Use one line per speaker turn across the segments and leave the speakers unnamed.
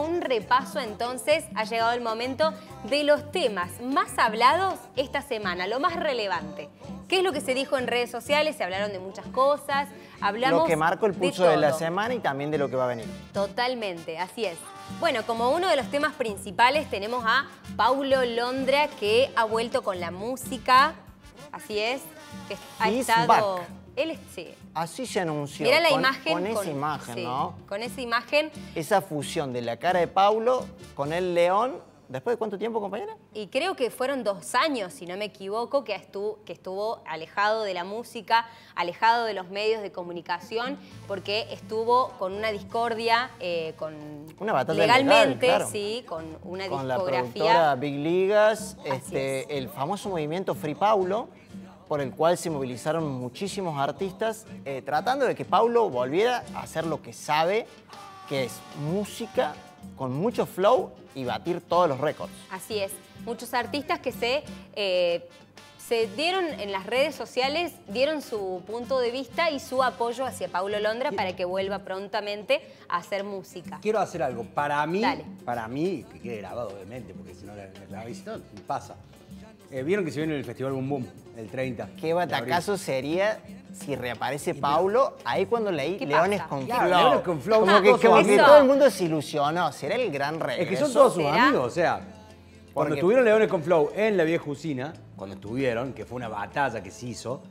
un repaso entonces, ha llegado el momento de los temas más hablados esta semana, lo más relevante. ¿Qué es lo que se dijo en redes sociales? Se hablaron de muchas cosas, hablamos
Lo que marcó el pulso
de,
de la semana y también de lo que va a venir.
Totalmente, así es. Bueno, como uno de los temas principales tenemos a Paulo Londra que ha vuelto con la música, así es, que ha
He's
estado...
back.
Él es, sí.
Así se anunció.
Mira la
con,
imagen.
Con esa imagen,
sí,
¿no?
Con esa imagen.
Esa fusión de la cara de Paulo con el león. ¿Después de cuánto tiempo, compañera?
Y creo que fueron dos años, si no me equivoco, que estuvo, que estuvo alejado de la música, alejado de los medios de comunicación, porque estuvo con una discordia, eh, con
Una batalla
legalmente,
legal, claro.
sí, con una
Con la
discografía.
productora Big Ligas,
Así
este, el famoso movimiento Free Paulo, por el cual se movilizaron muchísimos artistas, eh, tratando de que Paulo volviera a hacer lo que sabe, que es música con mucho flow y batir todos los récords.
Así es. Muchos artistas que se, eh, se dieron en las redes sociales, dieron su punto de vista y su apoyo hacia Paulo Londra para que vuelva prontamente a hacer música.
Quiero hacer algo. Para mí,
Dale.
para mí, que quede grabado obviamente, porque si no la, la visto, pasa. Eh, Vieron que se viene el Festival Boom Boom, el 30.
Qué batacazo sería si reaparece Paulo, ahí cuando leí
¿Qué
Leones
pasa?
con
Claro,
Flow.
Leones con Flow.
Como que, como que
amigos.
todo el mundo se ilusionó. ¿Será el gran regreso?
Es que son todos sus
¿Será?
amigos, o sea, cuando estuvieron Leones con Flow en la vieja usina, cuando estuvieron, que fue una batalla que se hizo,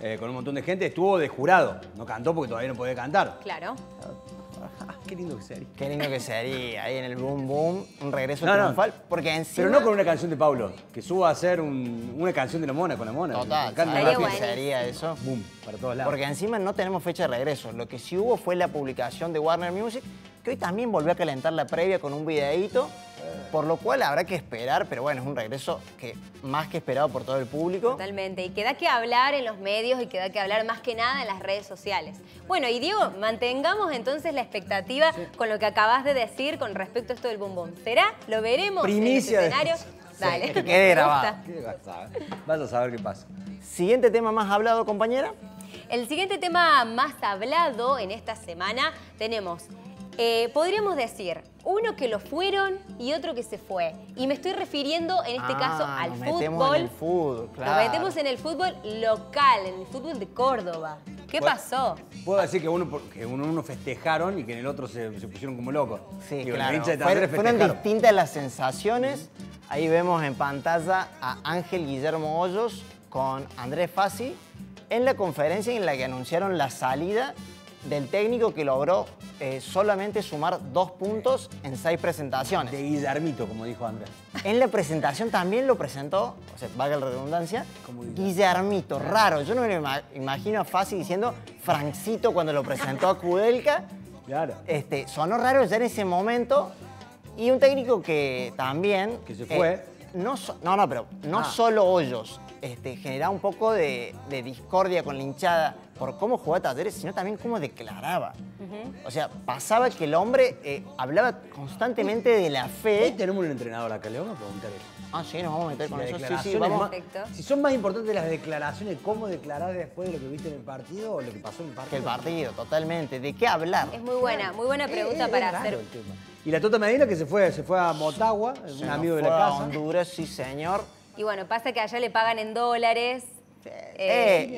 eh, con un montón de gente, estuvo de jurado. No cantó porque todavía no podía cantar.
Claro.
Ah, qué lindo que sería.
Qué lindo que sería ahí en el Boom Boom, un regreso
No, no.
triunfal. Porque encima...
Pero no con una canción de Paulo, que suba a hacer un- una canción de la mona con la mona.
Total,
Canta
Estaría
¿sabes
una
qué
buenísimo.
sería eso?
Boom, para todos lados.
Porque encima no tenemos fecha de regreso. Lo que sí hubo fue la publicación de Warner Music, que hoy también volvió a calentar la previa con un videíto, por lo cual habrá que esperar, pero bueno, es un regreso que más que esperado por todo el público.
Totalmente. Y queda que hablar en los medios y queda que hablar más que nada en las redes sociales. Bueno, y Diego, mantengamos entonces la expectativa con lo que acabas de decir con respecto a esto del boom. ¿Será? ¿Lo veremos
Primicia de-
en los escenarios? Dale.
que quede grabado.
gusta.
¿Qué vas a saber? Vas a saber qué pasa.
Siguiente tema más hablado, compañera.
El siguiente tema más hablado en esta semana tenemos, eh, podríamos decir, uno que lo fueron y otro que se fue. Y me estoy refiriendo en este
Ah,
caso al
nos
fútbol.
metemos en el fútbol, claro.
Nos metemos en el fútbol local, en el fútbol de Córdoba. ¿Qué pasó?
Puedo decir que uno, que uno, uno festejaron y que en el otro se, se pusieron como locos.
Sí,
Digo,
claro. Fueron, distintas las sensaciones. Ahí vemos en pantalla a Ángel Guillermo Hoyos con Andrés Fassi en la conferencia en la que anunciaron la salida del técnico que logró eh, solamente sumar dos puntos en seis presentaciones.
De Guillermito, como dijo Andrés.
En la presentación también lo presentó, o sea, valga la redundancia,
Como.
Guillermito, raro. Yo no me lo ima- imagino a Fassi diciendo Francito cuando lo presentó a Kudelka.
Claro.
Este, sonó raro ya en ese momento. Y un técnico que también. eh,
Que se fue.
no, so- no, no, pero no
Ah.
solo Hoyos este, generaba un poco de, de discordia con la hinchada por cómo jugaba Talleres, sino también cómo declaraba. O sea, pasaba que el hombre eh, hablaba constantemente de la
Hoy
fe.
tenemos un entrenador acá, le vamos a preguntar eso.
Ah, sí, nos vamos a meter
Si
con
las
eso. Sí, sí,
declaraciones
vamos.
más-
Perfecto.
si son más importantes las declaraciones, cómo declarar después de lo que viste en el partido o lo que pasó en el partido.
Que el partido, totalmente. ¿De qué hablar?
Es muy buena, muy buena pregunta
Eh,
para
es raro
hacer.
el tema. Y la Tota Medina que se fue, se fue a Motagua,
Se
un
nos
amigo de la
a
casa.
Honduras, sí, señor.
Y bueno, pasa que allá le pagan en dólares.
Eh.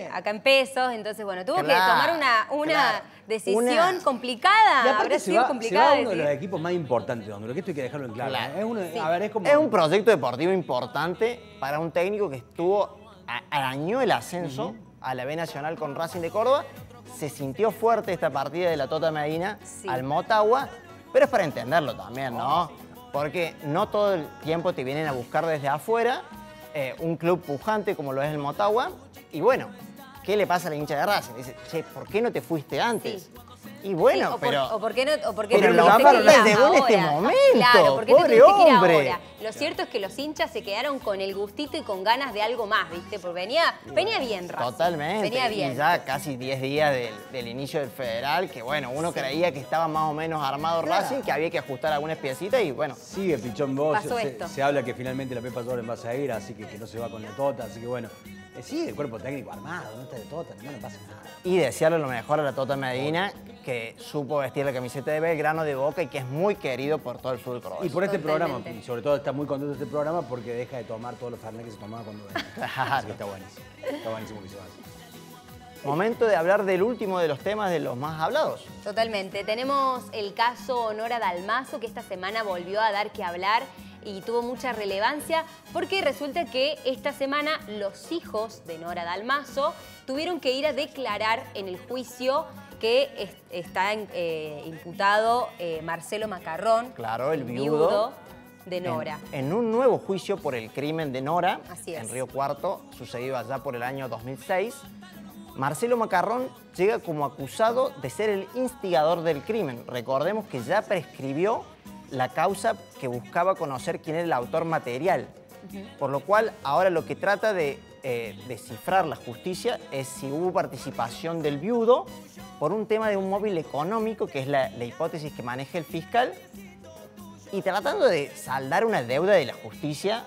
eh, acá en pesos, entonces bueno, tuvo que tomar una, una
claro.
decisión
Una-
complicada.
Y aparte se
sido
va, se
complicada.
va uno de los equipos más importantes de Honduras, que esto hay que dejarlo en claro.
Claro.
¿eh? Es, uno-
Sí.
a ver, es como...
Es un proyecto deportivo importante para un técnico que estuvo, arañó el ascenso a la B Nacional con Racing de Córdoba. Se sintió fuerte esta partida de la Tota Medina
Sí.
al Motagua, pero es para entenderlo también, ¿no? Porque no todo el tiempo te vienen a buscar desde afuera eh, un club pujante como lo es el Motagua. Y bueno, ¿qué le pasa a la hincha de Racing? Dice, che, ¿por qué no te fuiste antes? Y bueno,
Sí, o por-
pero...
o por qué no, o por qué
pero
te
lo
ir
desde
ahora?
este momento,
Claro, ¿por qué te
pobre
tuviste que ir
hombre.
ahora? Lo cierto es que los hinchas se quedaron con el gustito y con ganas de algo más, ¿viste? Porque venía, venía bien Racing.
Totalmente.
Venía bien.
Y ya casi 10 días del, del inicio del federal, que bueno, uno creía que estaba más o menos armado Racing, que había que ajustar algunas piecitas y bueno.
Sigue Pichón Vos.
Pasó
se,
esto.
se habla que finalmente la Pepa Torres va a seguir, así que, que no se va con la Tota, así que bueno. Eh, sigue el cuerpo técnico armado, no está de Tota, no le pasa nada.
Y desearle lo mejor a la Tota Medina, que supo vestir la camiseta de Belgrano de Boca y que es muy querido por todo el fútbol
Y por este
Totalmente.
programa, y sobre todo está muy contento de este programa porque deja de tomar todos los fernet que se tomaba cuando venía. Así que está buenísimo. Está buenísimo que se vaya.
Momento de hablar del último de los temas de los más hablados.
Totalmente. Tenemos el caso Nora Dalmazo, que esta semana volvió a dar que hablar y tuvo mucha relevancia porque resulta que esta semana los hijos de Nora Dalmazo tuvieron que ir a declarar en el juicio que es- está eh, imputado eh, Marcelo Macarrón,
Claro, el viudo.
de Nora.
En, en un nuevo juicio por el crimen de Nora,
Así
en Río Cuarto, sucedido allá por el año 2006, Marcelo Macarrón llega como acusado de ser el instigador del crimen. Recordemos que ya prescribió la causa que buscaba conocer quién era el autor material. Por lo cual, ahora lo que trata de eh, descifrar la justicia es si hubo participación del viudo por un tema de un móvil económico, que es la, la hipótesis que maneja el fiscal, y tratando de saldar una deuda de la justicia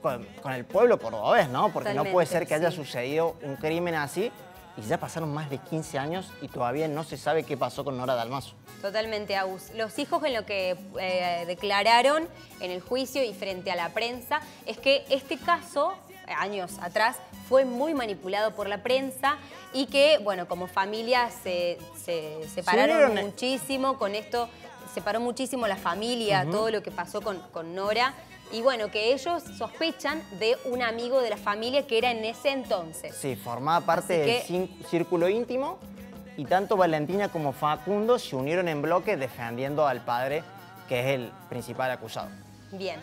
con, con el pueblo cordobés, ¿no? Porque no puede ser que haya
sí.
sucedido un crimen así y ya pasaron más de 15 años y todavía no se sabe qué pasó con Nora Dalmazo.
Totalmente, Agus. Los hijos en lo que eh, declararon en el juicio y frente a la prensa es que este caso, años atrás, fue muy manipulado por la prensa y que, bueno, como familia se, se separaron muchísimo con esto, separó muchísimo la familia, todo lo que pasó con, con Nora. Y bueno, que ellos sospechan de un amigo de la familia que era en ese entonces.
Sí, formaba parte
Así
del
que-
círculo íntimo y tanto Valentina como Facundo se unieron en bloque defendiendo al padre, que es el principal acusado.
Bien.